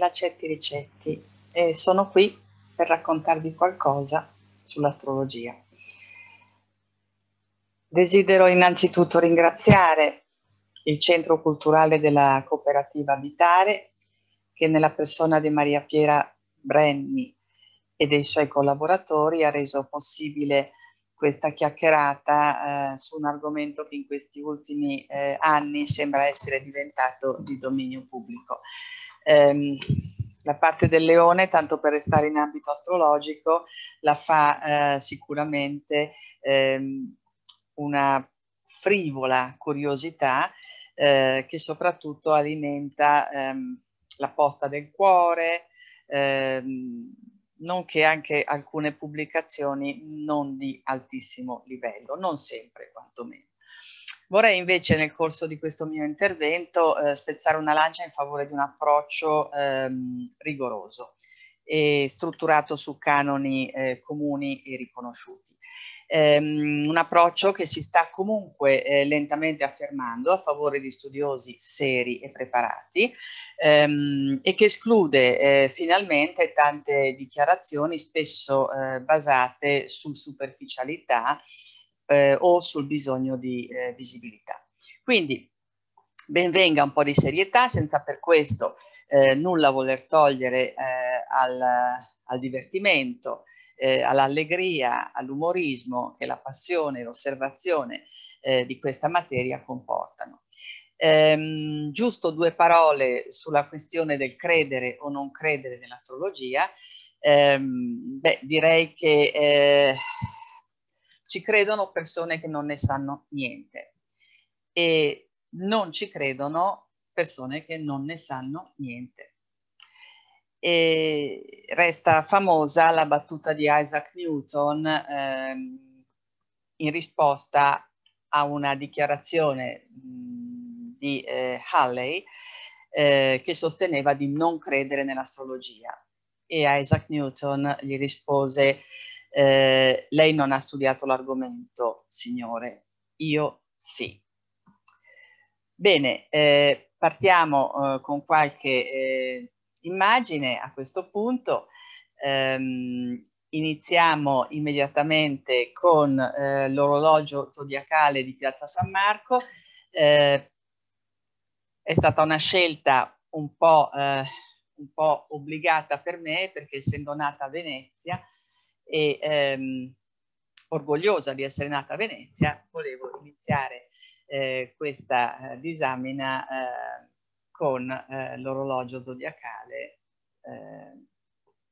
È Daniela Cetti Ricetti e sono qui per raccontarvi qualcosa sull'astrologia. Desidero innanzitutto ringraziare il Centro Culturale della Cooperativa Abitare che nella persona di Maria Piera Brenni e dei suoi collaboratori ha reso possibile questa chiacchierata eh, su un argomento che in questi ultimi eh, anni sembra essere diventato di dominio pubblico. Ehm, la parte del leone, tanto per restare in ambito astrologico, la fa eh, sicuramente ehm, una frivola curiosità eh, che soprattutto alimenta ehm, la posta del cuore, ehm, nonché anche alcune pubblicazioni non di altissimo livello, non sempre quantomeno. Vorrei invece nel corso di questo mio intervento eh, spezzare una lancia in favore di un approccio ehm, rigoroso e strutturato su canoni eh, comuni e riconosciuti. Ehm, un approccio che si sta comunque eh, lentamente affermando a favore di studiosi seri e preparati ehm, e che esclude eh, finalmente tante dichiarazioni spesso eh, basate su superficialità eh, o sul bisogno di eh, visibilità. Quindi benvenga un po' di serietà senza per questo eh, nulla voler togliere al, al divertimento, eh, all'allegria, all'umorismo che la passione e l'osservazione eh, di questa materia comportano. Ehm, giusto due parole sulla questione del credere o non credere nell'astrologia. Ehm, beh, direi che eh, ci credono persone che non ne sanno niente e non ci credono persone che non ne sanno niente. E resta famosa la battuta di Isaac Newton ehm, in risposta a una dichiarazione di eh, Halley eh, che sosteneva di non credere nell'astrologia e Isaac Newton gli rispose eh, lei non ha studiato l'argomento signore io sì bene eh, partiamo eh, con qualche eh, immagine a questo punto. Ehm, iniziamo immediatamente con eh, l'orologio zodiacale di Piazza San Marco. Eh, è stata una scelta un po', un po', obbligata per me perché essendo nata a Venezia e ehm, orgogliosa di essere nata a Venezia, volevo iniziare eh, questa eh, disamina eh, con eh, l'orologio zodiacale eh,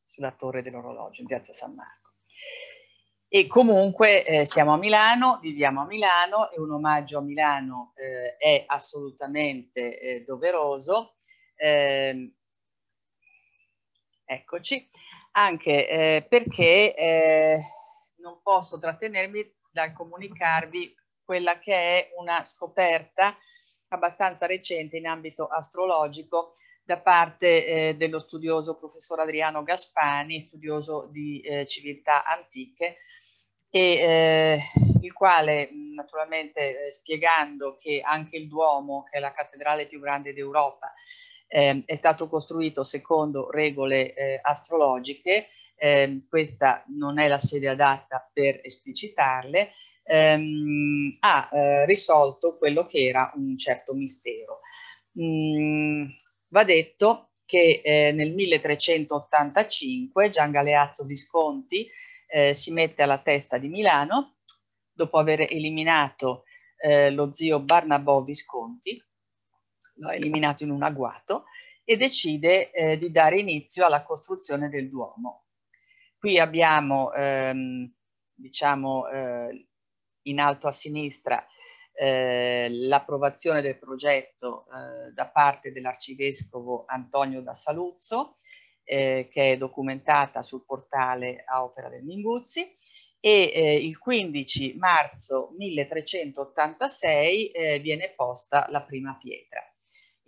sulla torre dell'orologio in piazza San Marco. E comunque eh, siamo a Milano, viviamo a Milano e un omaggio a Milano eh, è assolutamente eh, doveroso. Ehm, eccoci, anche eh, perché non posso trattenermi dal comunicarvi quella che è una scoperta abbastanza recente in ambito astrologico da parte eh, dello studioso professor Adriano Gaspani, studioso di eh, civiltà antiche, e, eh, il quale naturalmente eh, spiegando che anche il Duomo, che è la cattedrale più grande d'Europa, eh, è stato costruito secondo regole eh, astrologiche, eh, questa non è la sede adatta per esplicitarle, ehm, ha eh, risolto quello che era un certo mistero. Mm, va detto che eh, nel 1385 Gian Galeazzo Visconti eh, si mette alla testa di Milano dopo aver eliminato lo zio Barnabò Visconti, l'ha eliminato in un agguato, e decide eh, di dare inizio alla costruzione del Duomo. Qui abbiamo, ehm, diciamo, eh, in alto a sinistra eh, l'approvazione del progetto eh, da parte dell'arcivescovo Antonio da Saluzzo, eh, che è documentata sul portale a opera del Minguzzi, e eh, il 15 marzo 1386 eh, viene posta la prima pietra.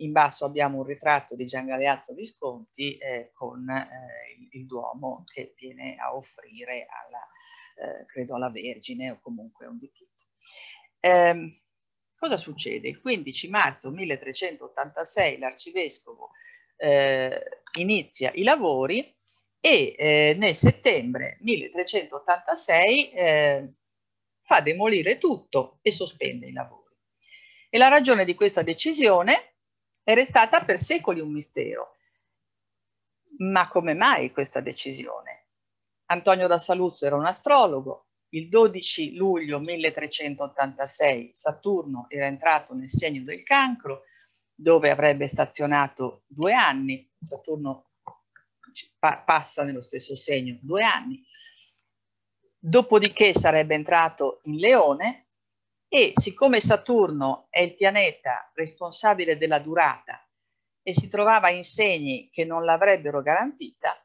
In basso abbiamo un ritratto di Gian Galeazzo Visconti eh, con eh, il, Duomo che viene a offrire alla, eh, credo alla Vergine o comunque un dipinto. Eh, cosa succede? Il 15 marzo 1386 l'arcivescovo eh, inizia i lavori e eh, nel settembre 1386 fa demolire tutto e sospende i lavori. E la ragione di questa decisione è restata per secoli un mistero. Ma come mai questa decisione? Antonio da Saluzzo era un astrologo. Il 12 luglio 1386 Saturno era entrato nel segno del cancro, dove avrebbe stazionato due anni. Saturno pa passa nello stesso segno due anni. Dopodiché sarebbe entrato in Leone e siccome Saturno è il pianeta responsabile della durata e si trovava in segni che non l'avrebbero garantita,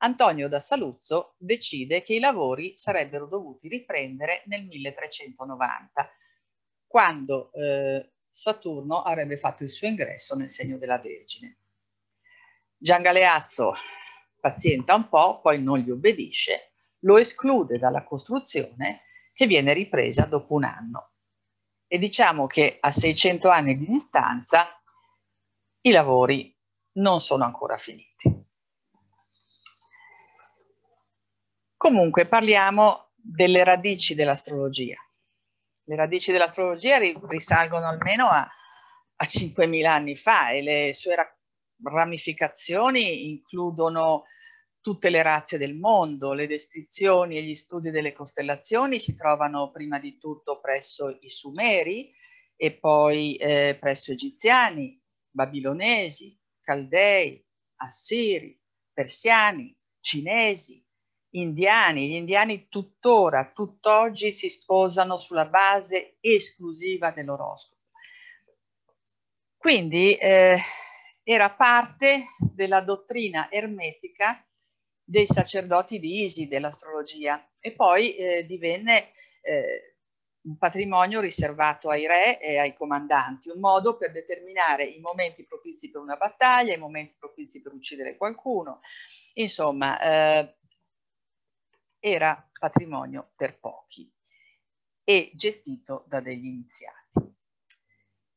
Antonio da Saluzzo decide che i lavori sarebbero dovuti riprendere nel 1390, quando eh, Saturno avrebbe fatto il suo ingresso nel segno della Vergine. Gian Galeazzo pazienta un po', poi non gli obbedisce, lo esclude dalla costruzione che viene ripresa dopo un anno. E diciamo che a 600 anni di distanza i lavori non sono ancora finiti. Comunque parliamo delle radici dell'astrologia. Le radici dell'astrologia risalgono almeno a, a 5.000 anni fa e le sue ramificazioni includono tutte le razze del mondo. Le descrizioni e gli studi delle costellazioni si trovano prima di tutto presso i Sumeri e poi eh, presso egiziani, babilonesi, caldei, assiri, persiani, cinesi, indiani. Gli indiani tuttora, tutt'oggi si sposano sulla base esclusiva dell'oroscopo. Quindi eh, era parte della dottrina ermetica dei sacerdoti di Isi dell'astrologia e poi eh, divenne eh, un patrimonio riservato ai re e ai comandanti, un modo per determinare i momenti propizi per una battaglia, i momenti propizi per uccidere qualcuno, insomma eh, era patrimonio per pochi e gestito da degli iniziati.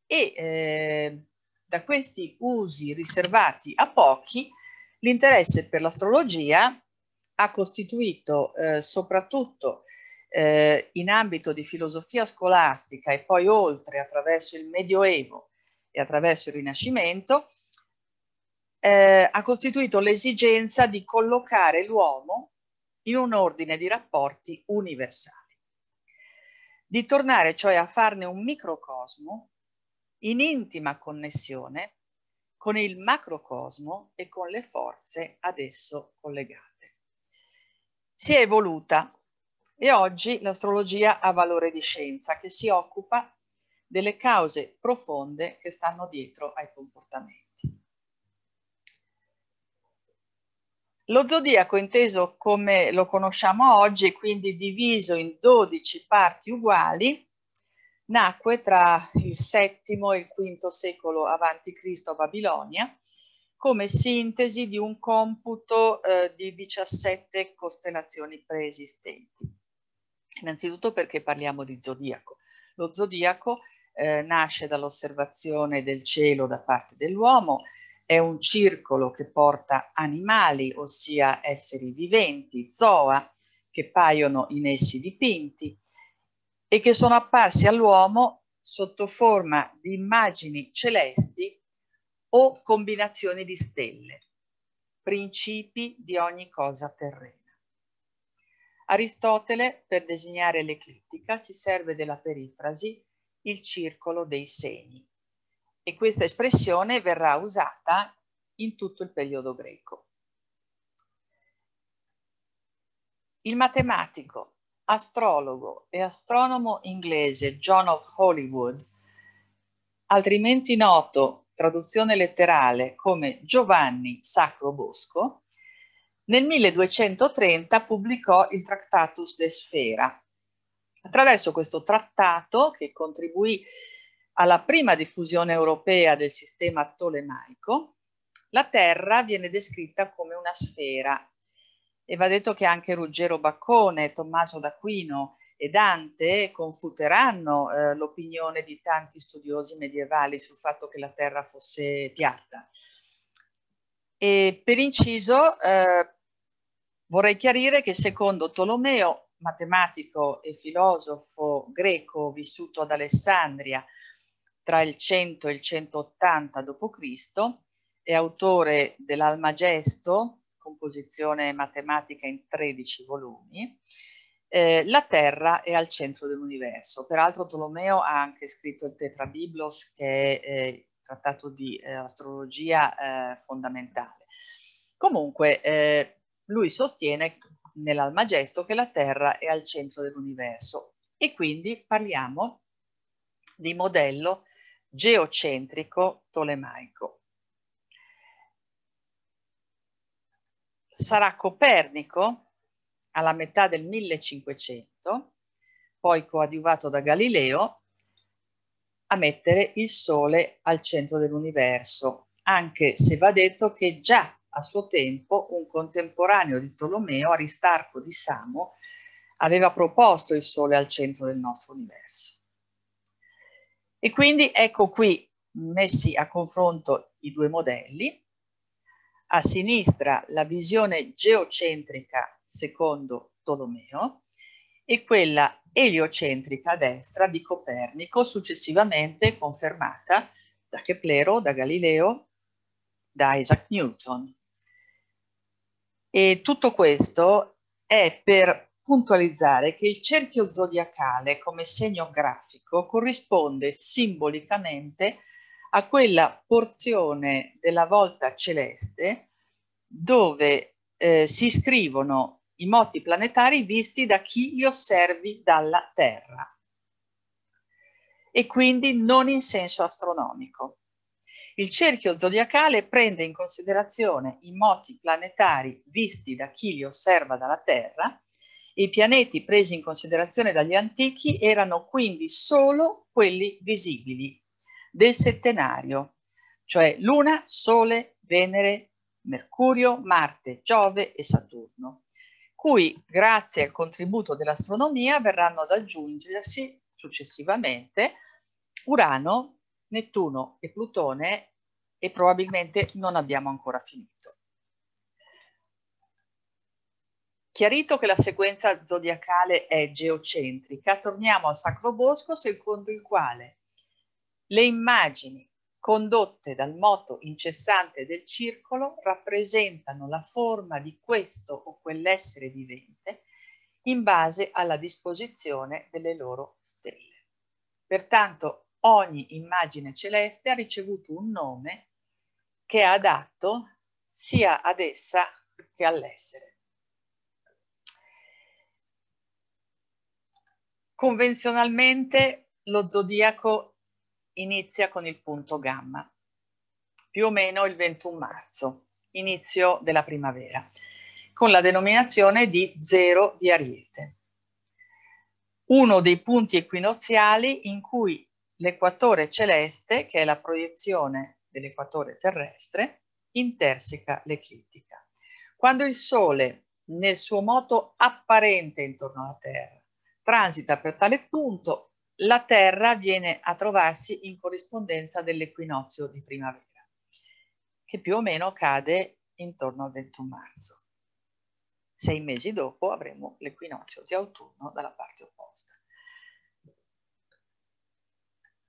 E eh, da questi usi riservati a pochi L'interesse per l'astrologia ha costituito eh, soprattutto eh, in ambito di filosofia scolastica e poi oltre attraverso il Medioevo e attraverso il Rinascimento, eh, ha costituito l'esigenza di collocare l'uomo in un ordine di rapporti universali, di tornare cioè a farne un microcosmo in intima connessione con il macrocosmo e con le forze ad esso collegate. Si è evoluta e oggi l'astrologia ha valore di scienza che si occupa delle cause profonde che stanno dietro ai comportamenti. Lo zodiaco inteso come lo conosciamo oggi, quindi diviso in 12 parti uguali, nacque tra il VII e il V secolo a.C. a Babilonia come sintesi di un computo eh, di 17 costellazioni preesistenti. Innanzitutto perché parliamo di zodiaco. Lo zodiaco eh, nasce dall'osservazione del cielo da parte dell'uomo, è un circolo che porta animali, ossia esseri viventi, zoa, che paiono in essi dipinti, e che sono apparsi all'uomo sotto forma di immagini celesti o combinazioni di stelle, principi di ogni cosa terrena. Aristotele, per designare l'eclittica, si serve della perifrasi il circolo dei segni e questa espressione verrà usata in tutto il periodo greco. Il matematico, astrologo e astronomo inglese John of Hollywood, altrimenti noto, traduzione letterale, come Giovanni Sacro Bosco, nel 1230 pubblicò il Tractatus de Sfera. Attraverso questo trattato, che contribuì alla prima diffusione europea del sistema tolemaico, la Terra viene descritta come una sfera e va detto che anche Ruggero Baccone, Tommaso d'Aquino e Dante confuteranno eh, l'opinione di tanti studiosi medievali sul fatto che la Terra fosse piatta. E per inciso eh, vorrei chiarire che secondo Tolomeo, matematico e filosofo greco vissuto ad Alessandria tra il 100 e il 180 d.C., è autore dell'Almagesto, composizione matematica in 13 volumi, eh, la Terra è al centro dell'universo. Peraltro Tolomeo ha anche scritto il Tetrabiblos, che è eh, trattato di eh, astrologia eh, fondamentale. Comunque, eh, lui sostiene nell'Almagesto che la Terra è al centro dell'universo e quindi parliamo di modello geocentrico tolemaico. Sarà Copernico alla metà del 1500, poi coadiuvato da Galileo, a mettere il Sole al centro dell'universo, anche se va detto che già a suo tempo un contemporaneo di Tolomeo, Aristarco di Samo, aveva proposto il Sole al centro del nostro universo. E quindi ecco qui messi a confronto i due modelli, a sinistra la visione geocentrica secondo Tolomeo e quella eliocentrica a destra di Copernico, successivamente confermata da Keplero, da Galileo, da Isaac Newton. E tutto questo è per puntualizzare che il cerchio zodiacale come segno grafico corrisponde simbolicamente a quella porzione della volta celeste dove eh, si scrivono i moti planetari visti da chi li osservi dalla Terra. E quindi non in senso astronomico. Il cerchio zodiacale prende in considerazione i moti planetari visti da chi li osserva dalla Terra. E i pianeti presi in considerazione dagli antichi erano quindi solo quelli visibili del settenario, cioè Luna, Sole, Venere, Mercurio, Marte, Giove e Saturno, cui grazie al contributo dell'astronomia verranno ad aggiungersi successivamente Urano, Nettuno e Plutone e probabilmente non abbiamo ancora finito. Chiarito che la sequenza zodiacale è geocentrica, torniamo al Sacro Bosco secondo il quale le immagini condotte dal moto incessante del circolo rappresentano la forma di questo o quell'essere vivente in base alla disposizione delle loro stelle. Pertanto ogni immagine celeste ha ricevuto un nome che è adatto sia ad essa che all'essere. Convenzionalmente lo zodiaco inizia con il punto gamma, più o meno il 21 marzo, inizio della primavera, con la denominazione di zero di Ariete. Uno dei punti equinoziali in cui l'equatore celeste, che è la proiezione dell'equatore terrestre, interseca l'eclittica. Quando il Sole, nel suo moto apparente intorno alla Terra, transita per tale punto, la Terra viene a trovarsi in corrispondenza dell'equinozio di primavera, che più o meno cade intorno al 21 marzo. Sei mesi dopo avremo l'equinozio di autunno dalla parte opposta.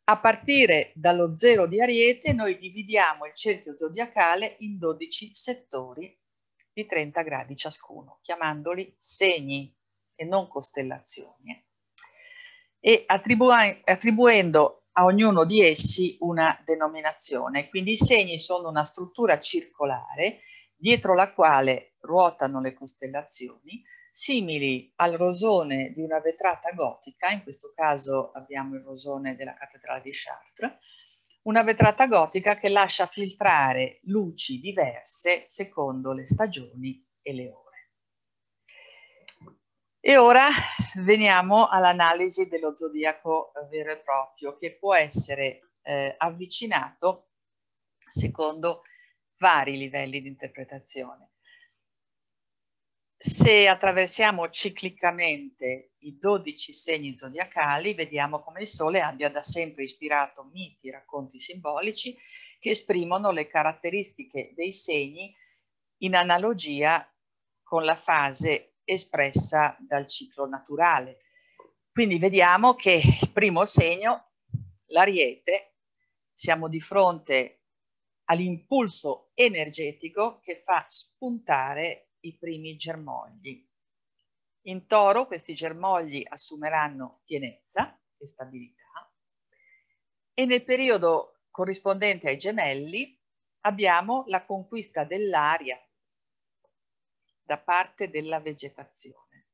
A partire dallo zero di Ariete noi dividiamo il cerchio zodiacale in 12 settori di 30 gradi ciascuno, chiamandoli segni e non costellazioni e attribu attribuendo a ognuno di essi una denominazione. Quindi i segni sono una struttura circolare dietro la quale ruotano le costellazioni, simili al rosone di una vetrata gotica, in questo caso abbiamo il rosone della cattedrale di Chartres, una vetrata gotica che lascia filtrare luci diverse secondo le stagioni e le ore. E ora veniamo all'analisi dello zodiaco vero e proprio che può essere eh, avvicinato secondo vari livelli di interpretazione. Se attraversiamo ciclicamente i 12 segni zodiacali, vediamo come il Sole abbia da sempre ispirato miti racconti simbolici che esprimono le caratteristiche dei segni in analogia con la fase espressa dal ciclo naturale. Quindi vediamo che il primo segno, l'ariete, siamo di fronte all'impulso energetico che fa spuntare i primi germogli. In toro questi germogli assumeranno pienezza e stabilità e nel periodo corrispondente ai gemelli abbiamo la conquista dell'aria da parte della vegetazione.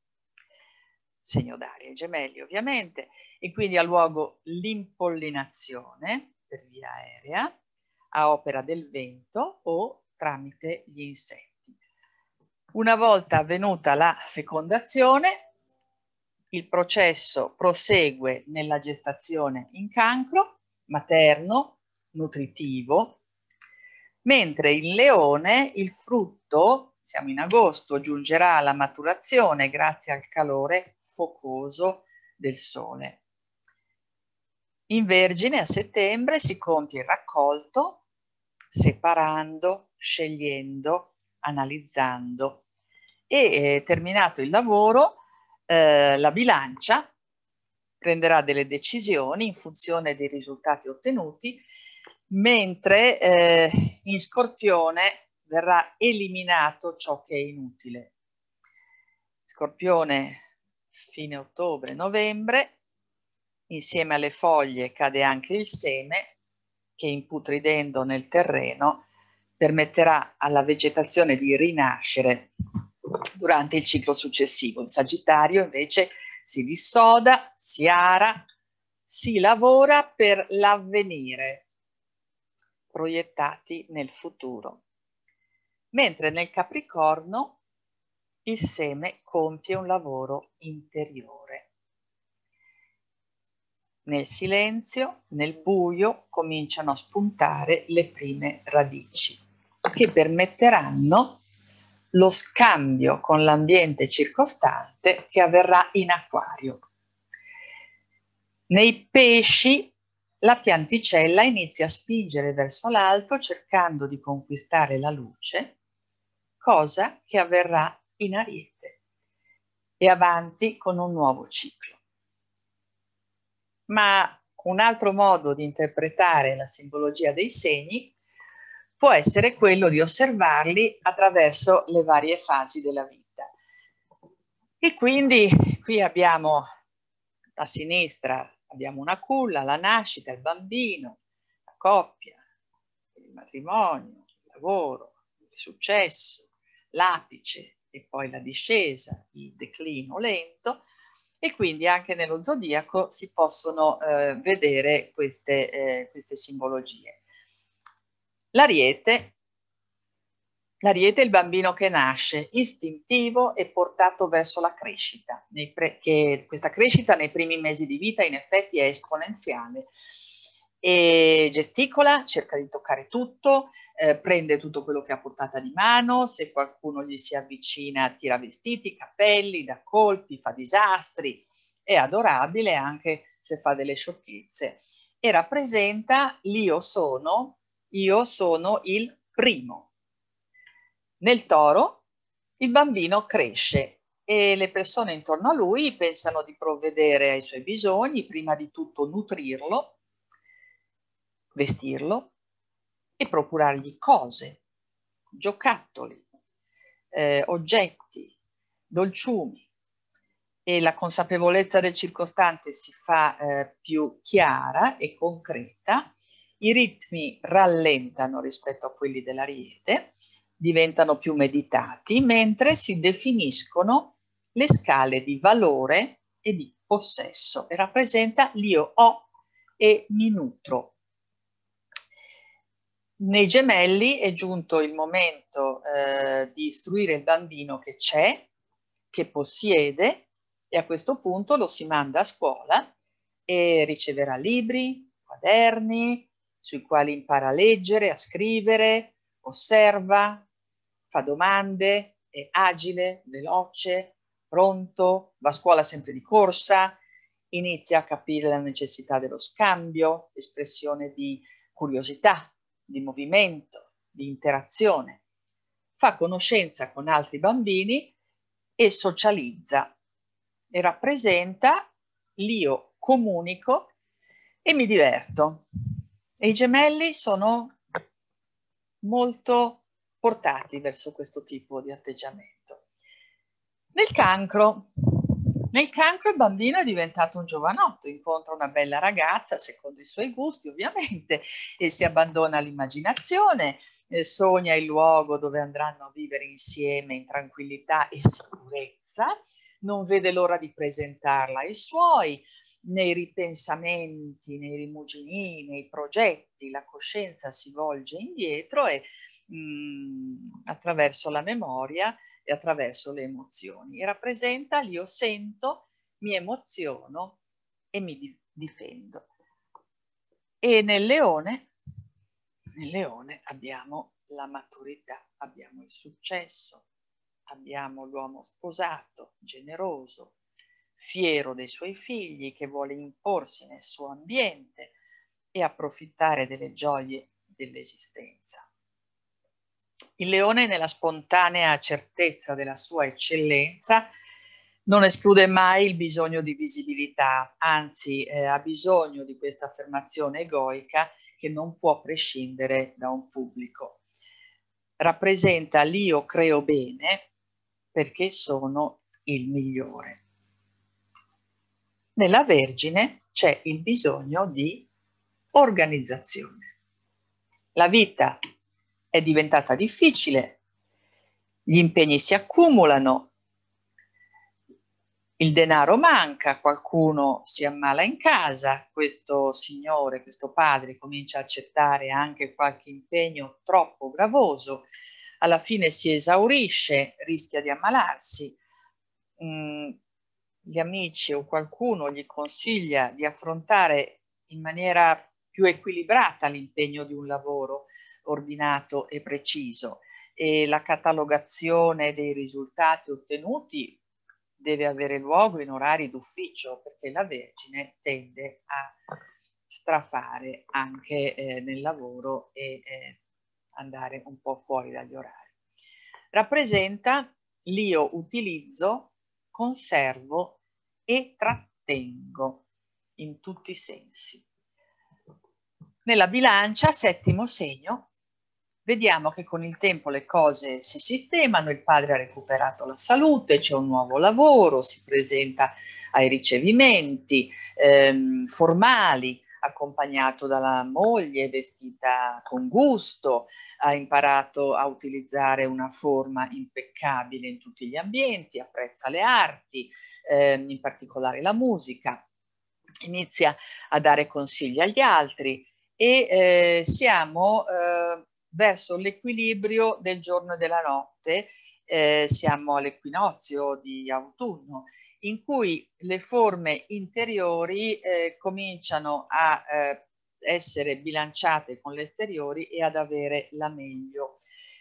Segno d'aria, i gemelli ovviamente, e quindi ha luogo l'impollinazione per via aerea a opera del vento o tramite gli insetti. Una volta avvenuta la fecondazione, il processo prosegue nella gestazione in cancro, materno, nutritivo, mentre in leone il frutto, siamo in agosto, giungerà alla maturazione grazie al calore focoso del sole. In Vergine a settembre si compie il raccolto, separando, scegliendo, analizzando e eh, terminato il lavoro eh, la bilancia prenderà delle decisioni in funzione dei risultati ottenuti mentre eh, in Scorpione verrà eliminato ciò che è inutile. Scorpione fine ottobre-novembre, insieme alle foglie cade anche il seme che imputridendo nel terreno permetterà alla vegetazione di rinascere durante il ciclo successivo. In Sagittario invece si dissoda, si ara, si lavora per l'avvenire, proiettati nel futuro. Mentre nel Capricorno il seme compie un lavoro interiore. Nel silenzio, nel buio, cominciano a spuntare le prime radici che permetteranno lo scambio con l'ambiente circostante che avverrà in acquario. Nei pesci la pianticella inizia a spingere verso l'alto cercando di conquistare la luce, cosa che avverrà in ariete e avanti con un nuovo ciclo. Ma un altro modo di interpretare la simbologia dei segni può essere quello di osservarli attraverso le varie fasi della vita. E quindi qui abbiamo a sinistra abbiamo una culla, la nascita, il bambino, la coppia, il matrimonio, il lavoro, il successo, l'apice e poi la discesa, il declino lento e quindi anche nello zodiaco si possono eh, vedere queste, eh, queste simbologie. L'ariete, l'ariete è il bambino che nasce istintivo e portato verso la crescita, che questa crescita nei primi mesi di vita in effetti è esponenziale. E gesticola, cerca di toccare tutto, eh, prende tutto quello che ha portata di mano, se qualcuno gli si avvicina tira vestiti, capelli, dà colpi, fa disastri, è adorabile anche se fa delle sciocchezze. E rappresenta l'io sono io sono il primo. Nel toro il bambino cresce e le persone intorno a lui pensano di provvedere ai suoi bisogni, prima di tutto nutrirlo, vestirlo e procurargli cose, giocattoli, eh, oggetti, dolciumi. E la consapevolezza del circostante si fa eh, più chiara e concreta. I ritmi rallentano rispetto a quelli dell'ariete, diventano più meditati, mentre si definiscono le scale di valore e di possesso e rappresenta l'io ho e mi nutro. Nei gemelli è giunto il momento eh, di istruire il bambino che c'è, che possiede e a questo punto lo si manda a scuola e riceverà libri, quaderni sui quali impara a leggere, a scrivere, osserva, fa domande, è agile, veloce, pronto, va a scuola sempre di corsa, inizia a capire la necessità dello scambio, espressione di curiosità, di movimento, di interazione, fa conoscenza con altri bambini e socializza e rappresenta l'io comunico e mi diverto. E i gemelli sono molto portati verso questo tipo di atteggiamento. Nel cancro, nel cancro il bambino è diventato un giovanotto, incontra una bella ragazza, secondo i suoi gusti ovviamente, e si abbandona all'immaginazione, eh, sogna il luogo dove andranno a vivere insieme in tranquillità e sicurezza, non vede l'ora di presentarla ai suoi, nei ripensamenti, nei rimugini, nei progetti, la coscienza si volge indietro e mh, mm, attraverso la memoria e attraverso le emozioni. Rappresenta l'io sento, mi emoziono e mi di difendo. E nel leone, nel leone abbiamo la maturità, abbiamo il successo, abbiamo l'uomo sposato, generoso, fiero dei suoi figli, che vuole imporsi nel suo ambiente e approfittare delle gioie dell'esistenza. Il leone, nella spontanea certezza della sua eccellenza, non esclude mai il bisogno di visibilità, anzi eh, ha bisogno di questa affermazione egoica che non può prescindere da un pubblico. Rappresenta l'io creo bene perché sono il migliore. Nella Vergine c'è il bisogno di organizzazione. La vita è diventata difficile, gli impegni si accumulano, il denaro manca, qualcuno si ammala in casa, questo signore, questo padre comincia a accettare anche qualche impegno troppo gravoso, alla fine si esaurisce, rischia di ammalarsi, mm, gli amici o qualcuno gli consiglia di affrontare in maniera più equilibrata l'impegno di un lavoro, ordinato e preciso e la catalogazione dei risultati ottenuti deve avere luogo in orari d'ufficio perché la Vergine tende a strafare anche eh, nel lavoro e eh, andare un po' fuori dagli orari. Rappresenta l'io utilizzo, conservo e trattengo in tutti i sensi. Nella bilancia, settimo segno, vediamo che con il tempo le cose si sistemano, il padre ha recuperato la salute, c'è un nuovo lavoro, si presenta ai ricevimenti ehm, formali, accompagnato dalla moglie vestita con gusto, ha imparato a utilizzare una forma impeccabile in tutti gli ambienti, apprezza le arti, ehm, in particolare la musica, inizia a dare consigli agli altri e eh, siamo eh, verso l'equilibrio del giorno e della notte, eh, siamo all'equinozio di autunno, in cui le forme interiori eh, cominciano a eh, essere bilanciate con le esteriori e ad avere la meglio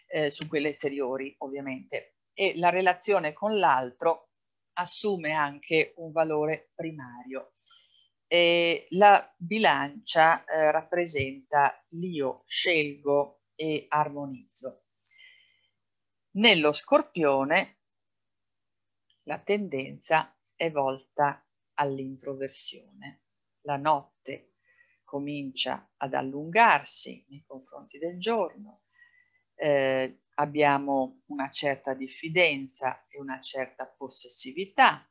eh, su quelle esteriori, ovviamente. E la relazione con l'altro assume anche un valore primario. E la bilancia eh, rappresenta l'io scelgo e armonizzo. Nello scorpione la tendenza è volta all'introversione. La notte comincia ad allungarsi nei confronti del giorno, eh, abbiamo una certa diffidenza e una certa possessività.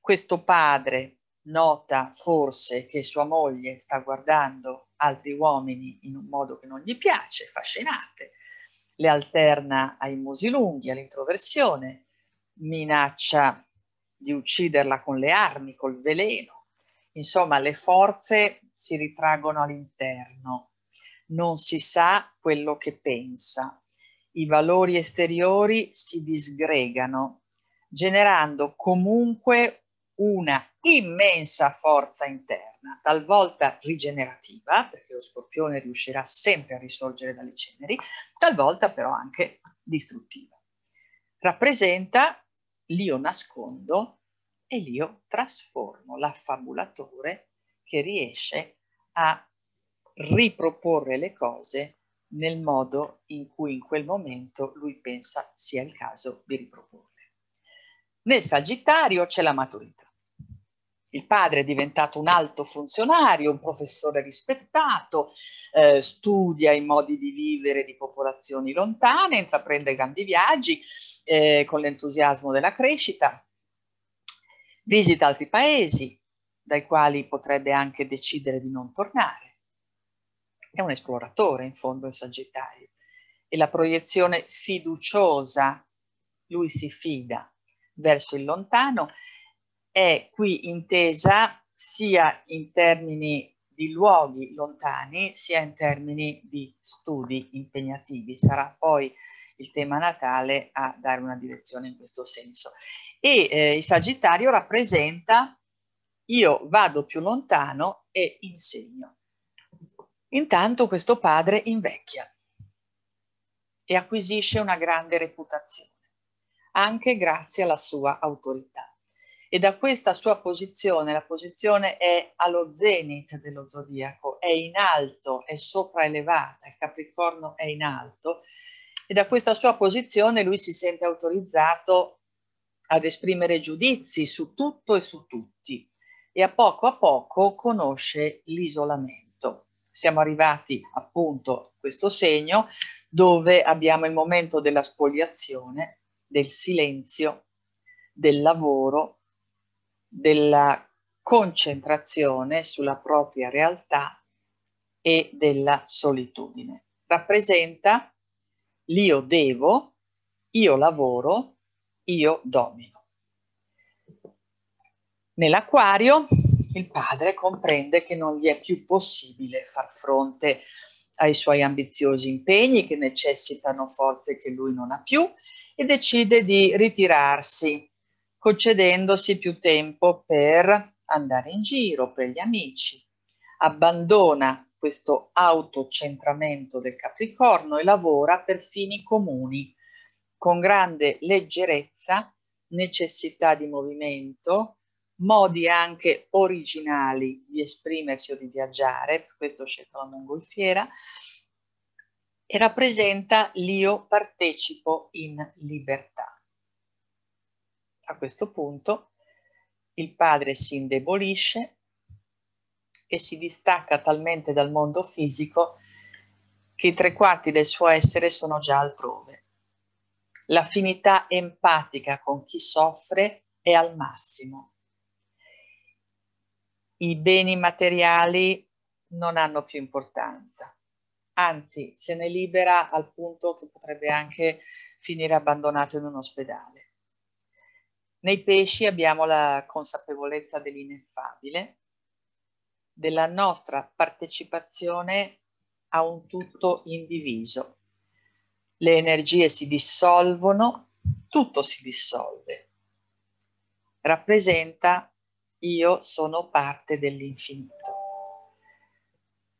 Questo padre nota forse che sua moglie sta guardando altri uomini in un modo che non gli piace, fa scenate, le alterna ai musi lunghi, all'introversione, minaccia di ucciderla con le armi, col veleno. Insomma, le forze si ritraggono all'interno, non si sa quello che pensa, i valori esteriori si disgregano, generando comunque una immensa forza interna, talvolta rigenerativa, perché lo scorpione riuscirà sempre a risorgere dalle ceneri, talvolta però anche distruttiva. Rappresenta l'io nascondo e l'io trasformo, l'affabulatore che riesce a riproporre le cose nel modo in cui in quel momento lui pensa sia il caso di riproporle. Nel Sagittario c'è la maturità. Il padre è diventato un alto funzionario, un professore rispettato, eh, studia i modi di vivere di popolazioni lontane, intraprende grandi viaggi eh, con l'entusiasmo della crescita, visita altri paesi dai quali potrebbe anche decidere di non tornare. È un esploratore in fondo il Sagittario e la proiezione fiduciosa, lui si fida verso il lontano, è qui intesa sia in termini di luoghi lontani, sia in termini di studi impegnativi. Sarà poi il tema natale a dare una direzione in questo senso. E eh, il Sagittario rappresenta io vado più lontano e insegno. Intanto questo padre invecchia e acquisisce una grande reputazione anche grazie alla sua autorità. E da questa sua posizione, la posizione è allo zenit dello zodiaco, è in alto, è sopraelevata, il Capricorno è in alto, e da questa sua posizione lui si sente autorizzato ad esprimere giudizi su tutto e su tutti e a poco a poco conosce l'isolamento. Siamo arrivati appunto a questo segno dove abbiamo il momento della spoliazione del silenzio, del lavoro, della concentrazione sulla propria realtà e della solitudine. Rappresenta l'io devo, io lavoro, io domino. Nell'acquario il padre comprende che non gli è più possibile far fronte ai suoi ambiziosi impegni che necessitano forze che lui non ha più e decide di ritirarsi, concedendosi più tempo per andare in giro, per gli amici. Abbandona questo autocentramento del Capricorno e lavora per fini comuni, con grande leggerezza, necessità di movimento, modi anche originali di esprimersi o di viaggiare, per questo ho scelto la mongolfiera, e rappresenta l'io partecipo in libertà. A questo punto il padre si indebolisce e si distacca talmente dal mondo fisico che tre quarti del suo essere sono già altrove. L'affinità empatica con chi soffre è al massimo. I beni materiali non hanno più importanza anzi se ne libera al punto che potrebbe anche finire abbandonato in un ospedale. Nei pesci abbiamo la consapevolezza dell'ineffabile, della nostra partecipazione a un tutto indiviso. Le energie si dissolvono, tutto si dissolve. Rappresenta io sono parte dell'infinito.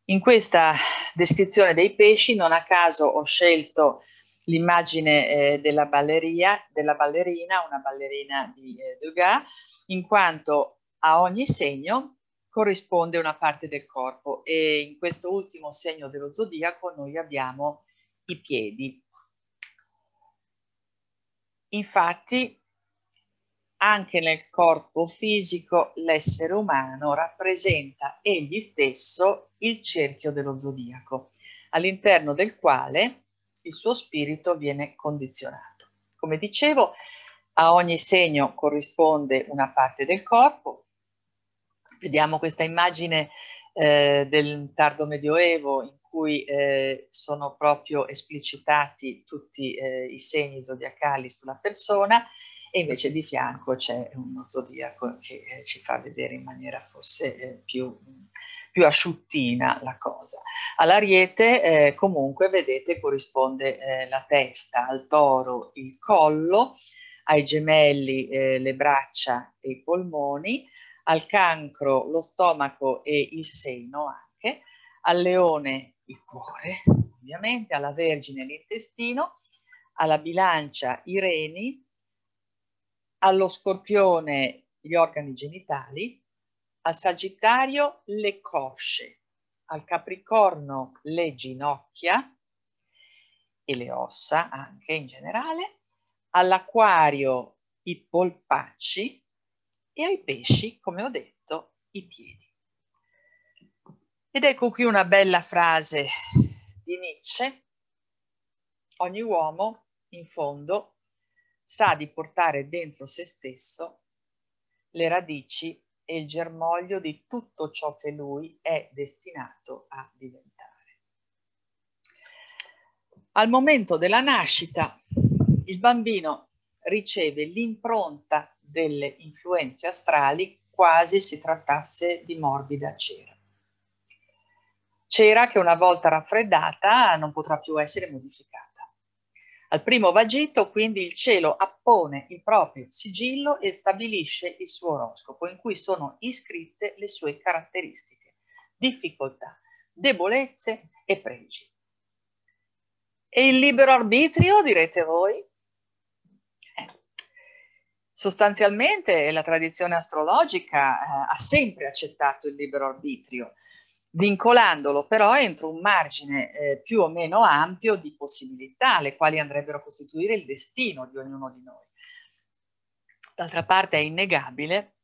In questa descrizione dei pesci non a caso ho scelto l'immagine eh, della, della ballerina, una ballerina di eh, Degas, in quanto a ogni segno corrisponde una parte del corpo e in questo ultimo segno dello zodiaco noi abbiamo i piedi. Infatti anche nel corpo fisico l'essere umano rappresenta egli stesso il cerchio dello zodiaco, all'interno del quale il suo spirito viene condizionato. Come dicevo, a ogni segno corrisponde una parte del corpo. Vediamo questa immagine eh, del tardo medioevo in cui eh, sono proprio esplicitati tutti eh, i segni zodiacali sulla persona e invece di fianco c'è uno zodiaco che eh, ci fa vedere in maniera forse eh, più, più, asciuttina la cosa. All'ariete eh, comunque vedete corrisponde eh, la testa, al toro il collo, ai gemelli eh, le braccia e i polmoni, al cancro lo stomaco e il seno anche, al leone il cuore ovviamente, alla vergine l'intestino, alla bilancia i reni, allo scorpione gli organi genitali, al sagittario le cosce, al capricorno le ginocchia e le ossa anche in generale, all'acquario i polpacci e ai pesci, come ho detto, i piedi. Ed ecco qui una bella frase di Nietzsche. Ogni uomo, in fondo, sa di portare dentro se stesso le radici e il germoglio di tutto ciò che lui è destinato a diventare. Al momento della nascita il bambino riceve l'impronta delle influenze astrali quasi si trattasse di morbida cera. Cera che una volta raffreddata non potrà più essere modificata. Al primo vagito quindi il cielo appone il proprio sigillo e stabilisce il suo oroscopo in cui sono iscritte le sue caratteristiche, difficoltà, debolezze e pregi. E il libero arbitrio, direte voi? Eh. Sostanzialmente la tradizione astrologica eh, ha sempre accettato il libero arbitrio, vincolandolo però entro un margine eh, più o meno ampio di possibilità, le quali andrebbero a costituire il destino di ognuno di noi. D'altra parte è innegabile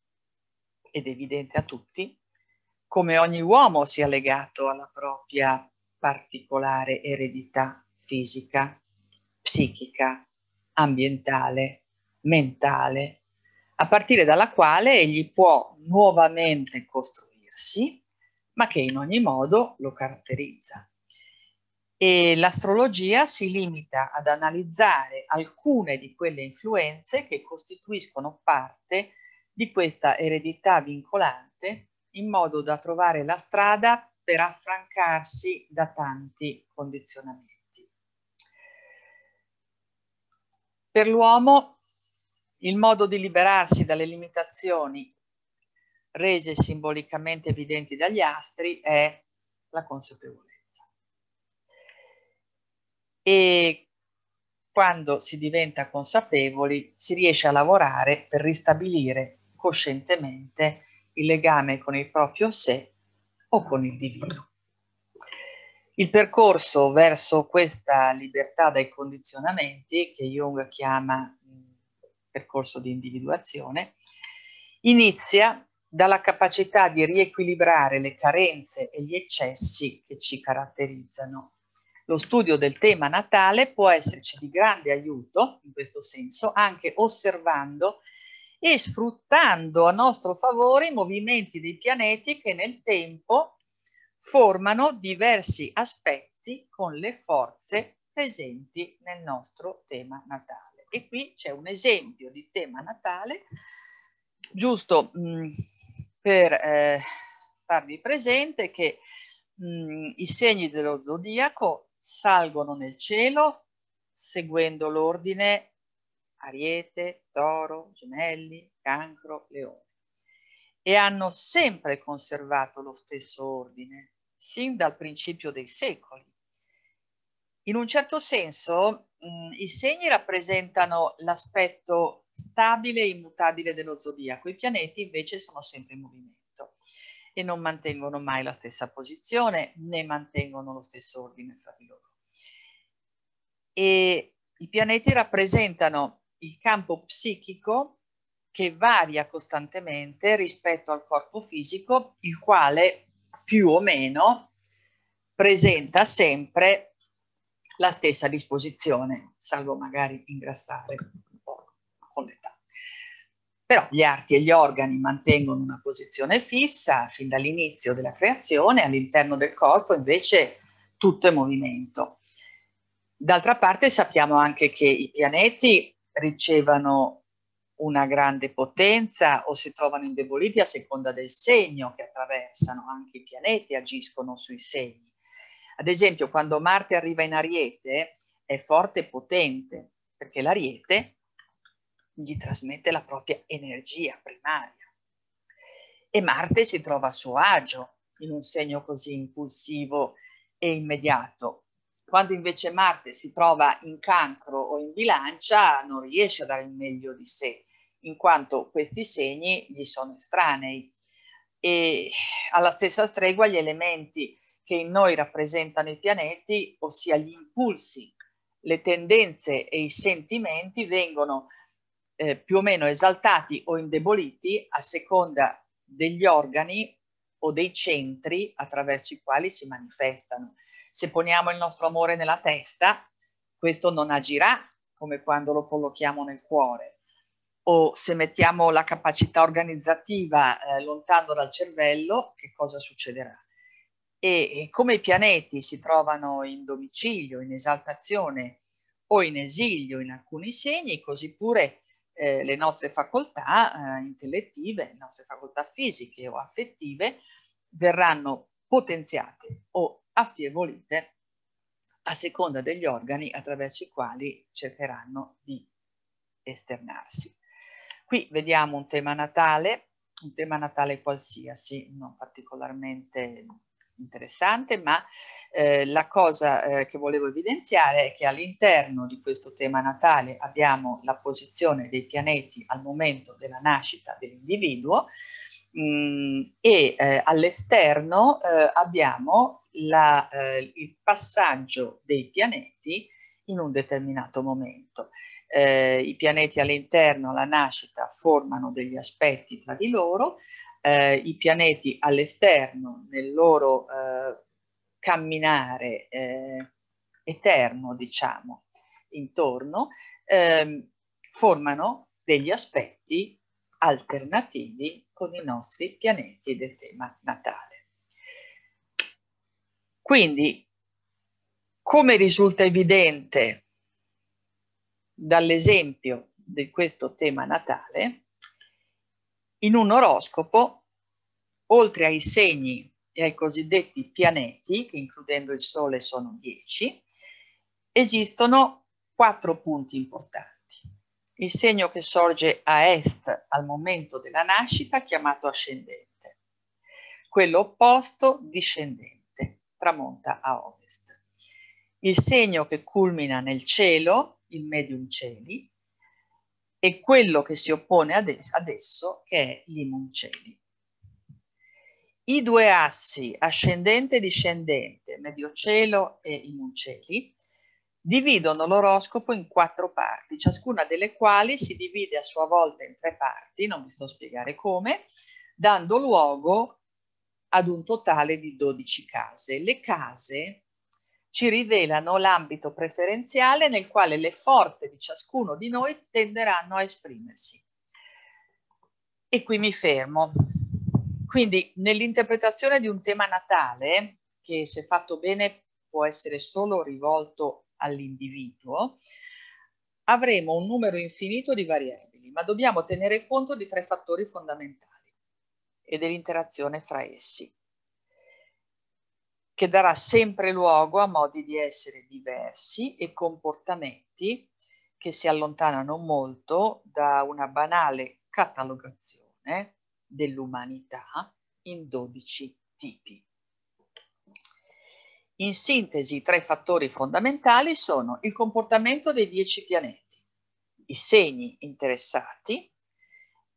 ed evidente a tutti come ogni uomo sia legato alla propria particolare eredità fisica, psichica, ambientale, mentale, a partire dalla quale egli può nuovamente costruirsi ma che in ogni modo lo caratterizza. E l'astrologia si limita ad analizzare alcune di quelle influenze che costituiscono parte di questa eredità vincolante in modo da trovare la strada per affrancarsi da tanti condizionamenti. Per l'uomo il modo di liberarsi dalle limitazioni rese simbolicamente evidenti dagli astri è la consapevolezza. E quando si diventa consapevoli si riesce a lavorare per ristabilire coscientemente il legame con il proprio sé o con il divino. Il percorso verso questa libertà dai condizionamenti, che Jung chiama percorso di individuazione, inizia dalla capacità di riequilibrare le carenze e gli eccessi che ci caratterizzano. Lo studio del tema natale può esserci di grande aiuto, in questo senso, anche osservando e sfruttando a nostro favore i movimenti dei pianeti che nel tempo formano diversi aspetti con le forze presenti nel nostro tema natale. E qui c'è un esempio di tema natale, giusto mh, mm, per eh, farvi presente che mh, mm, i segni dello zodiaco salgono nel cielo seguendo l'ordine Ariete, Toro, Gemelli, Cancro, Leone e hanno sempre conservato lo stesso ordine sin dal principio dei secoli. In un certo senso mh, mm, i segni rappresentano l'aspetto stabile e immutabile dello zodiaco. I pianeti invece sono sempre in movimento e non mantengono mai la stessa posizione né mantengono lo stesso ordine fra di loro. E i pianeti rappresentano il campo psichico che varia costantemente rispetto al corpo fisico, il quale più o meno presenta sempre la stessa disposizione, salvo magari ingrassare. Però gli arti e gli organi mantengono una posizione fissa fin dall'inizio della creazione, all'interno del corpo invece tutto è movimento. D'altra parte sappiamo anche che i pianeti ricevono una grande potenza o si trovano indeboliti a seconda del segno che attraversano, anche i pianeti agiscono sui segni. Ad esempio, quando Marte arriva in Ariete è forte e potente, perché l'Ariete gli trasmette la propria energia primaria. E Marte si trova a suo agio in un segno così impulsivo e immediato. Quando invece Marte si trova in cancro o in bilancia non riesce a dare il meglio di sé, in quanto questi segni gli sono estranei. E alla stessa stregua gli elementi che in noi rappresentano i pianeti, ossia gli impulsi, le tendenze e i sentimenti vengono eh, più o meno esaltati o indeboliti a seconda degli organi o dei centri attraverso i quali si manifestano. Se poniamo il nostro amore nella testa, questo non agirà come quando lo collochiamo nel cuore. O se mettiamo la capacità organizzativa eh, lontano dal cervello, che cosa succederà? E, e come i pianeti si trovano in domicilio, in esaltazione o in esilio in alcuni segni, così pure eh, le nostre facoltà eh, intellettive, le nostre facoltà fisiche o affettive verranno potenziate o affievolite a seconda degli organi attraverso i quali cercheranno di esternarsi. Qui vediamo un tema natale, un tema natale qualsiasi, non particolarmente interessante, ma eh, la cosa eh, che volevo evidenziare è che all'interno di questo tema natale abbiamo la posizione dei pianeti al momento della nascita dell'individuo mm, e eh, all'esterno eh, abbiamo la, eh, il passaggio dei pianeti in un determinato momento. Eh, I pianeti all'interno alla nascita formano degli aspetti tra di loro, eh, i pianeti all'esterno nel loro eh, camminare eh, eterno, diciamo, intorno, ehm, formano degli aspetti alternativi con i nostri pianeti del tema natale. Quindi, come risulta evidente dall'esempio di questo tema natale, in un oroscopo, oltre ai segni e ai cosiddetti pianeti, che includendo il Sole sono 10, esistono quattro punti importanti. Il segno che sorge a est al momento della nascita, chiamato ascendente. Quello opposto, discendente, tramonta a ovest. Il segno che culmina nel cielo, il medium celi, e quello che si oppone ad, es ad che è l'imunceli. I due assi ascendente e discendente, medio cielo e imunceli, dividono l'oroscopo in quattro parti, ciascuna delle quali si divide a sua volta in tre parti, non vi sto a spiegare come, dando luogo ad un totale di 12 case. Le case ci rivelano l'ambito preferenziale nel quale le forze di ciascuno di noi tenderanno a esprimersi. E qui mi fermo. Quindi nell'interpretazione di un tema natale, che se fatto bene può essere solo rivolto all'individuo, avremo un numero infinito di variabili, ma dobbiamo tenere conto di tre fattori fondamentali e dell'interazione fra essi che darà sempre luogo a modi di essere diversi e comportamenti che si allontanano molto da una banale catalogazione dell'umanità in 12 tipi. In sintesi, tre fattori fondamentali sono il comportamento dei 10 pianeti, i segni interessati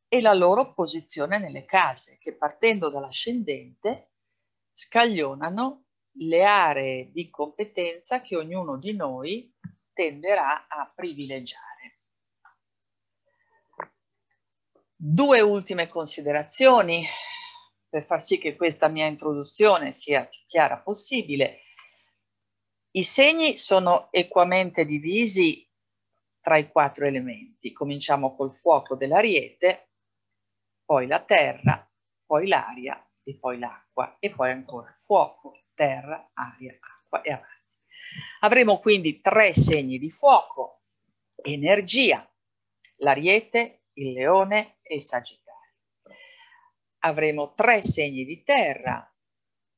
e la loro posizione nelle case, che partendo dall'ascendente scaglionano le aree di competenza che ognuno di noi tenderà a privilegiare. Due ultime considerazioni per far sì che questa mia introduzione sia più chiara possibile. I segni sono equamente divisi tra i quattro elementi. Cominciamo col fuoco dell'ariete, poi la terra, poi l'aria e poi l'acqua e poi ancora il fuoco, terra, aria, acqua e avanti. Avremo quindi tre segni di fuoco, energia, l'ariete, il leone e il sagittario. Avremo tre segni di terra,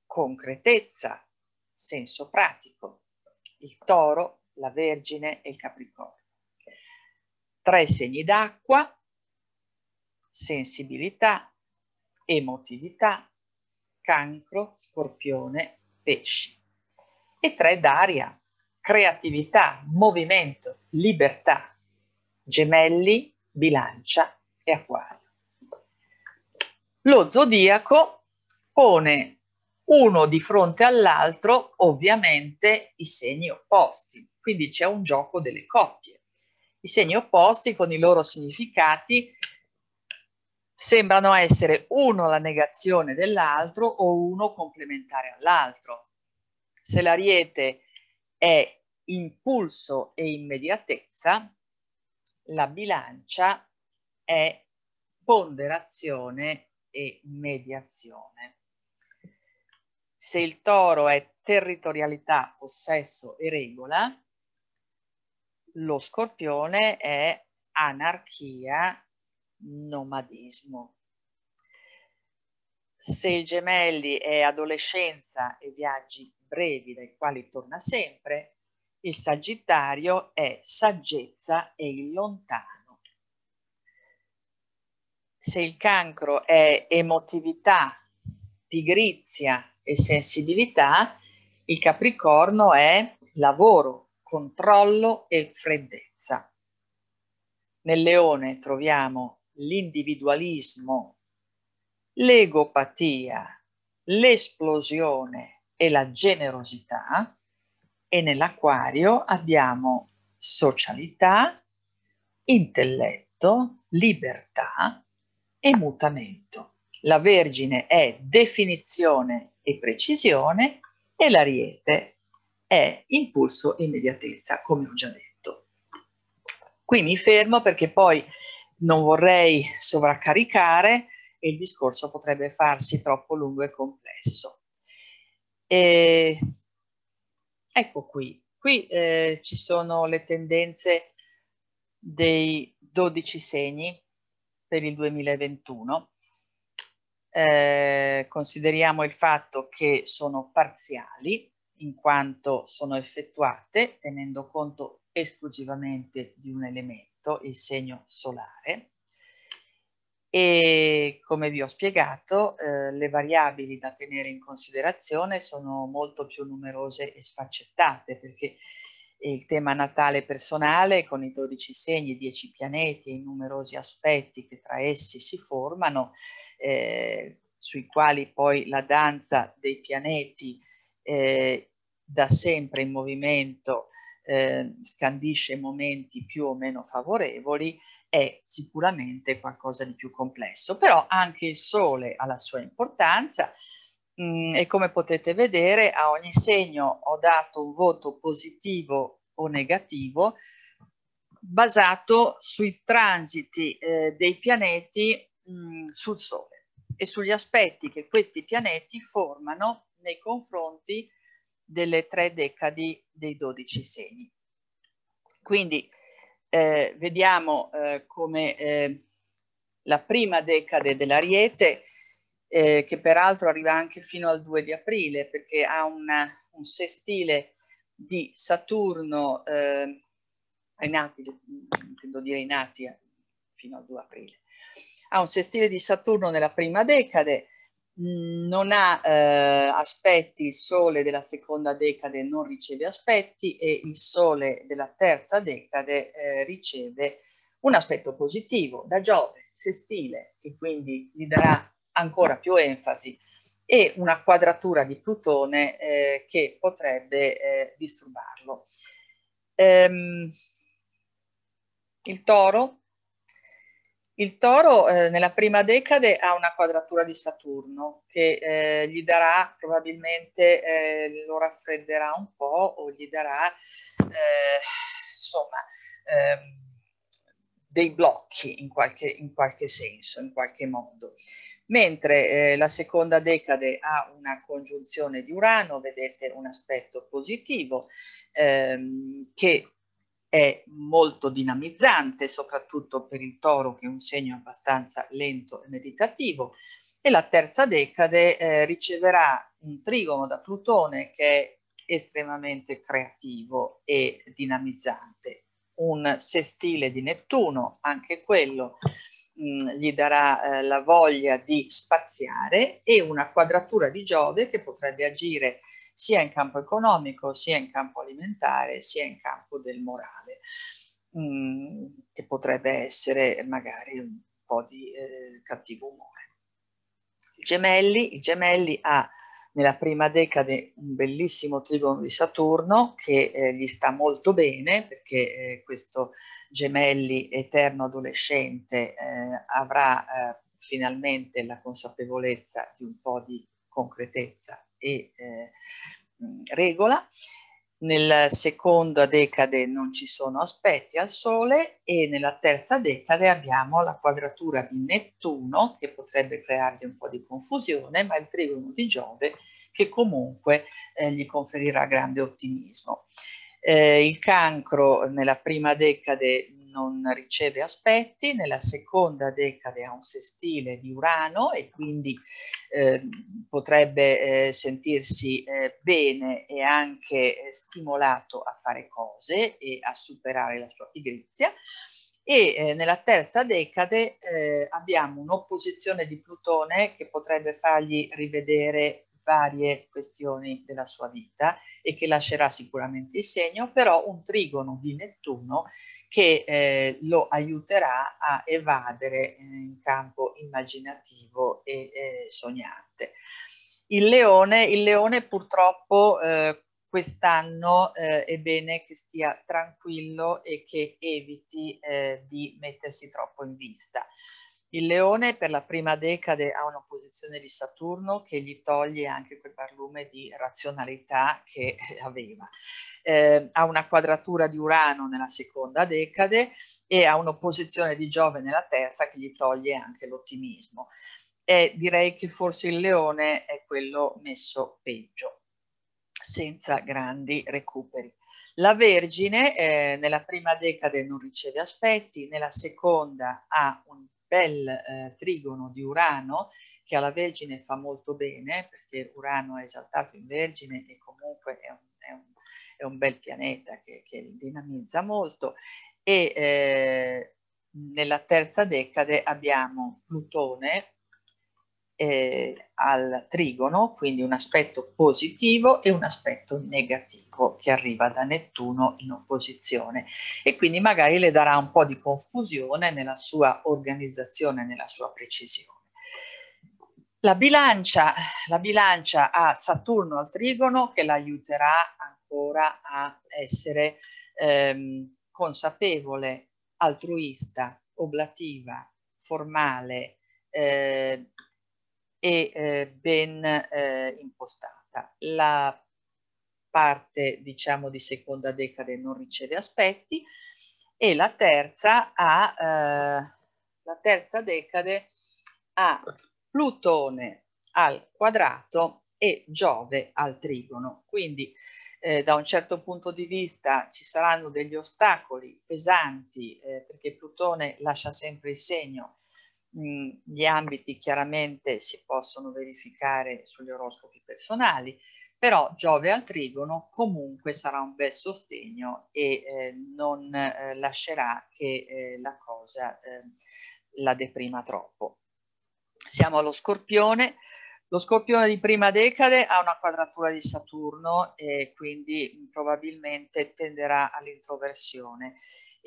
concretezza, senso pratico, il toro, la vergine e il capricorno. Tre segni d'acqua, sensibilità, emotività, cancro, scorpione, pesci. E tre d'aria, creatività, movimento, libertà, gemelli, bilancia e acquario. Lo zodiaco pone uno di fronte all'altro ovviamente i segni opposti, quindi c'è un gioco delle coppie. I segni opposti con i loro significati sembrano essere uno la negazione dell'altro o uno complementare all'altro. Se l'ariete è impulso e immediatezza, la bilancia è ponderazione e mediazione. Se il toro è territorialità, possesso e regola, lo scorpione è anarchia, nomadismo. Se il gemelli è adolescenza e viaggi brevi dai quali torna sempre, il sagittario è saggezza e il lontano. Se il cancro è emotività, pigrizia e sensibilità, il capricorno è lavoro, controllo e freddezza. Nel leone troviamo l'individualismo, l'egopatia, l'esplosione e la generosità e nell'acquario abbiamo socialità, intelletto, libertà e mutamento. La Vergine è definizione e precisione e l'Ariete è impulso e immediatezza, come ho già detto. Qui mi fermo perché poi non vorrei sovraccaricare e il discorso potrebbe farsi troppo lungo e complesso. E ecco qui, qui eh, ci sono le tendenze dei 12 segni per il 2021. Eh, consideriamo il fatto che sono parziali in quanto sono effettuate tenendo conto esclusivamente di un elemento, il segno solare, e come vi ho spiegato eh, le variabili da tenere in considerazione sono molto più numerose e sfaccettate perché il tema natale personale con i 12 segni, i 10 pianeti e i numerosi aspetti che tra essi si formano, eh, sui quali poi la danza dei pianeti eh, da sempre in movimento eh, scandisce momenti più o meno favorevoli, è sicuramente qualcosa di più complesso. Però anche il Sole ha la sua importanza mh, mm, e come potete vedere a ogni segno ho dato un voto positivo o negativo basato sui transiti eh, dei pianeti mh, mm, sul Sole e sugli aspetti che questi pianeti formano nei confronti delle tre decadi dei dodici segni. Quindi eh, vediamo eh, come eh, la prima decade dell'Ariete, eh, che peraltro arriva anche fino al 2 di aprile, perché ha una, un sestile di Saturno eh, ai nati, intendo dire i nati fino al 2 aprile, ha un sestile di Saturno nella prima decade, non ha eh, aspetti, il sole della seconda decade non riceve aspetti e il sole della terza decade eh, riceve un aspetto positivo da Giove, sestile, che quindi gli darà ancora più enfasi, e una quadratura di Plutone eh, che potrebbe eh, disturbarlo. Ehm, il toro il toro eh, nella prima decade ha una quadratura di Saturno che eh, gli darà probabilmente, eh, lo raffredderà un po' o gli darà eh, insomma ehm, dei blocchi in qualche, in qualche, senso, in qualche modo. Mentre eh, la seconda decade ha una congiunzione di Urano, vedete un aspetto positivo ehm, che è molto dinamizzante, soprattutto per il toro che è un segno abbastanza lento e meditativo. E la terza decade eh, riceverà un trigono da Plutone che è estremamente creativo e dinamizzante. Un sestile di Nettuno, anche quello mh, gli darà eh, la voglia di spaziare e una quadratura di Giove che potrebbe agire sia in campo economico, sia in campo alimentare, sia in campo del morale, mh, che potrebbe essere magari un po' di eh, cattivo umore. I gemelli, i gemelli ha nella prima decade un bellissimo trigono di Saturno che eh, gli sta molto bene perché eh, questo gemelli eterno adolescente eh, avrà eh, finalmente la consapevolezza di un po' di concretezza e eh, regola nella seconda decade non ci sono aspetti al Sole e nella terza decade abbiamo la quadratura di Nettuno che potrebbe creargli un po' di confusione, ma il trigono di Giove che comunque eh, gli conferirà grande ottimismo. Eh, il cancro nella prima decade non riceve aspetti, nella seconda decade ha un sestile di Urano e quindi eh, potrebbe eh, sentirsi eh, bene e anche eh, stimolato a fare cose e a superare la sua pigrizia. E eh, nella terza decade eh, abbiamo un'opposizione di Plutone che potrebbe fargli rivedere varie questioni della sua vita e che lascerà sicuramente il segno, però un trigono di Nettuno che eh, lo aiuterà a evadere in campo immaginativo e eh, sognante. Il leone, il leone purtroppo eh, quest'anno eh, è bene che stia tranquillo e che eviti eh, di mettersi troppo in vista il leone per la prima decade ha un'opposizione di Saturno che gli toglie anche quel barlume di razionalità che aveva. Eh, ha una quadratura di Urano nella seconda decade e ha un'opposizione di Giove nella terza che gli toglie anche l'ottimismo. E direi che forse il leone è quello messo peggio, senza grandi recuperi. La Vergine eh, nella prima decade non riceve aspetti, nella seconda ha un bel eh, trigono di Urano che alla Vergine fa molto bene perché Urano è esaltato in Vergine e comunque è un, è un, è un bel pianeta che, che, dinamizza molto. E eh, nella terza decade abbiamo Plutone eh, al trigono, quindi un aspetto positivo e un aspetto negativo che arriva da Nettuno in opposizione e quindi magari le darà un po' di confusione nella sua organizzazione, nella sua precisione. La bilancia, la bilancia ha Saturno al trigono che l'aiuterà ancora a essere ehm, consapevole, altruista, oblativa, formale, eh, e eh, ben eh, impostata. La parte diciamo di seconda decade non riceve aspetti e la terza ha eh, la terza decade ha Plutone al quadrato e Giove al trigono. Quindi eh, da un certo punto di vista ci saranno degli ostacoli pesanti eh, perché Plutone lascia sempre il segno gli ambiti chiaramente si possono verificare sugli oroscopi personali, però Giove al trigono comunque sarà un bel sostegno e eh, non eh, lascerà che eh, la cosa ehm, la deprima troppo. Siamo allo scorpione. Lo scorpione di prima decade ha una quadratura di Saturno e quindi probabilmente tenderà all'introversione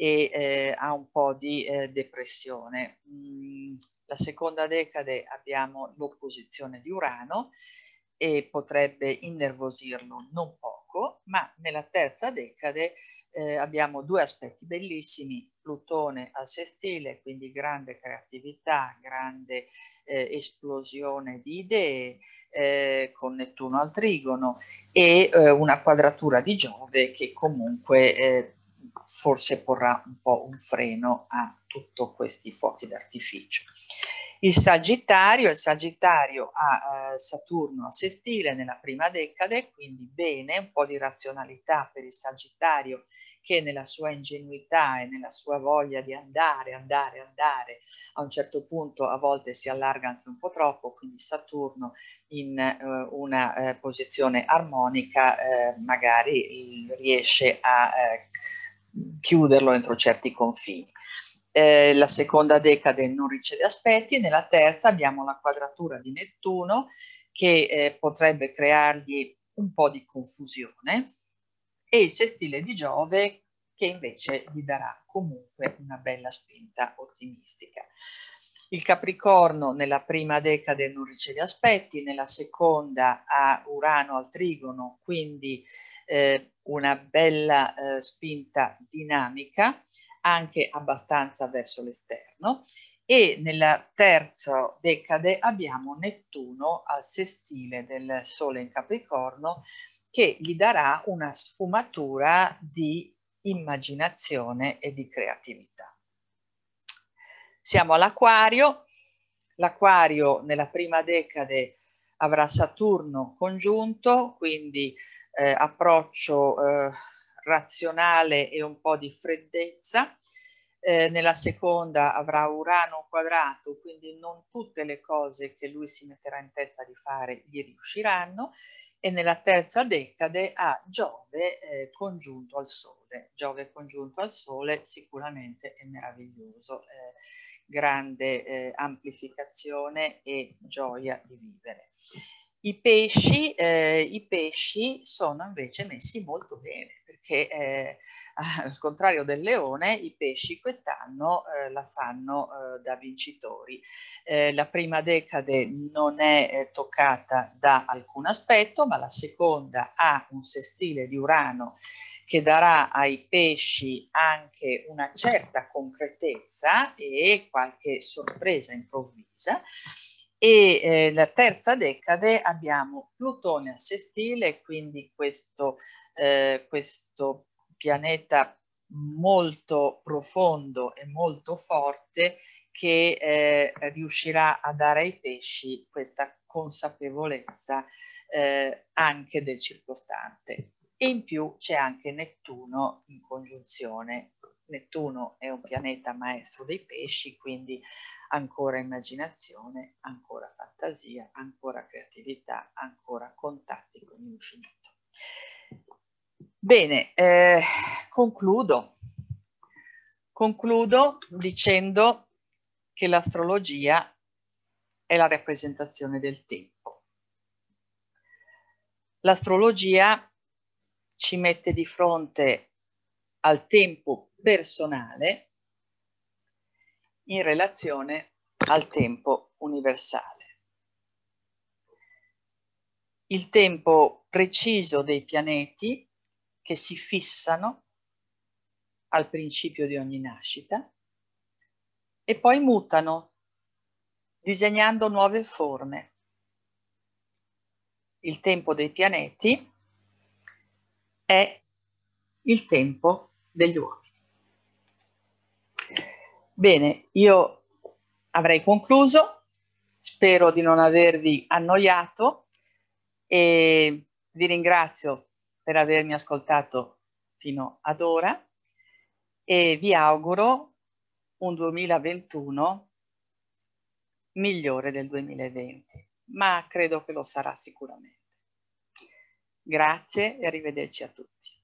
e eh, ha un po' di eh, depressione. Mm, la seconda decade abbiamo l'opposizione di Urano e potrebbe innervosirlo non poco, ma nella terza decade eh, abbiamo due aspetti bellissimi, Plutone al sestile, quindi grande creatività, grande eh, esplosione di idee, eh, con Nettuno al trigono e eh, una quadratura di Giove che comunque eh, forse porrà un po' un freno a tutti questi fuochi d'artificio. Il Sagittario, il Sagittario ha eh, Saturno a sestile nella prima decade, quindi bene, un po' di razionalità per il Sagittario che nella sua ingenuità e nella sua voglia di andare, andare, andare, a un certo punto a volte si allarga anche un po' troppo, quindi Saturno in eh, una eh, posizione armonica eh, magari riesce a eh, chiuderlo entro certi confini eh, la seconda decade non riceve aspetti, nella terza abbiamo la quadratura di Nettuno che eh, potrebbe creargli un po' di confusione e il sestile di Giove che invece gli darà comunque una bella spinta ottimistica. Il Capricorno nella prima decade non riceve aspetti, nella seconda ha Urano al trigono, quindi eh, una bella eh, spinta dinamica anche abbastanza verso l'esterno e nella terza decade abbiamo Nettuno al sestile del Sole in Capricorno che gli darà una sfumatura di immaginazione e di creatività. Siamo all'Aquario, l'Aquario nella prima decade avrà Saturno congiunto, quindi eh, approccio eh, razionale e un po' di freddezza. Eh, nella seconda avrà Urano quadrato, quindi non tutte le cose che lui si metterà in testa di fare gli riusciranno. E nella terza decade ha Giove eh, congiunto al Sole. Giove congiunto al Sole sicuramente è meraviglioso, eh, grande eh, amplificazione e gioia di vivere. I pesci, eh, I pesci sono invece messi molto bene perché eh, al contrario del leone i pesci quest'anno eh, la fanno eh, da vincitori. Eh, la prima decade non è eh, toccata da alcun aspetto ma la seconda ha un sestile di Urano che darà ai pesci anche una certa concretezza e qualche sorpresa improvvisa e eh, la terza decade abbiamo Plutone a sestile, quindi questo, eh, questo pianeta molto profondo e molto forte che eh, riuscirà a dare ai pesci questa consapevolezza eh, anche del circostante. E in più c'è anche Nettuno in congiunzione Nettuno è un pianeta maestro dei pesci, quindi ancora immaginazione, ancora fantasia, ancora creatività, ancora contatti con l'infinito. Bene, eh, concludo. Concludo dicendo che l'astrologia è la rappresentazione del tempo. L'astrologia ci mette di fronte al tempo personale in relazione al tempo universale. Il tempo preciso dei pianeti che si fissano al principio di ogni nascita e poi mutano disegnando nuove forme. Il tempo dei pianeti è il tempo degli uomini. Bene, io avrei concluso, spero di non avervi annoiato e vi ringrazio per avermi ascoltato fino ad ora e vi auguro un 2021 migliore del 2020, ma credo che lo sarà sicuramente. Grazie e arrivederci a tutti.